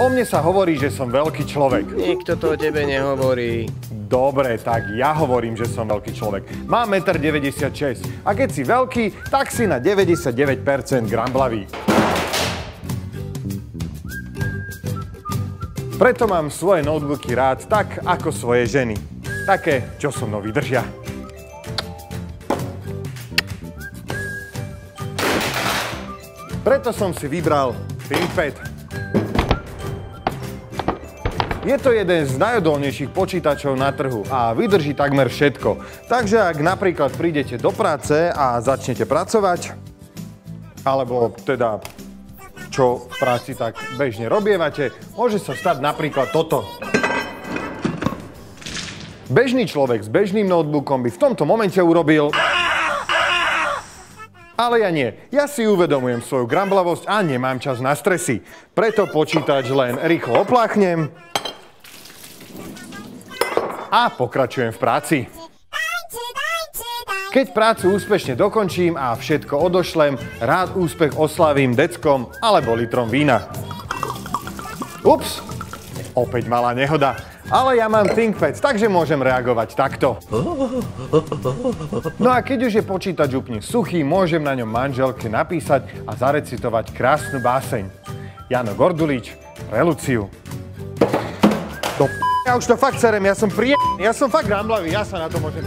O mne sa hovorí, že som veľký človek. Nikto to o tebe nehovorí. Dobre, tak ja hovorím, že som veľký človek. Mám 1,96 m. A keď si veľký, tak si na 99% gramblavý. Preto mám svoje notebooky rád tak, ako svoje ženy. Také, čo so mnou vydržia. Preto som si vybral ThinkPad. Je to jeden z najodolnejších počítačov na trhu a vydrží takmer všetko. Takže ak napríklad prídete do práce a začnete pracovať, alebo teda čo v práci tak bežne robievate, môže sa stať napríklad toto. Bežný človek s bežným notebookom by v tomto momente urobil... Ale ja nie. Ja si uvedomujem svoju gramblavosť a nemám čas na stresy. Preto počítač len rýchlo opláchnem a pokračujem v práci. Keď prácu úspešne dokončím a všetko odošlem, rád úspech oslavím deckom alebo litrom vína. Ups, opäť malá nehoda. Ale ja mám ThinkPad, takže môžem reagovať takto. No a keď už je počítač úplne suchý, môžem na ňom manželke napísať a zarecitovať krásnu báseň. Jano Gordulič, pre Luciu. Do p***, ja už to fakt serem, ja som prie... Ja som fakt ramblavý, ja sa na to môžem...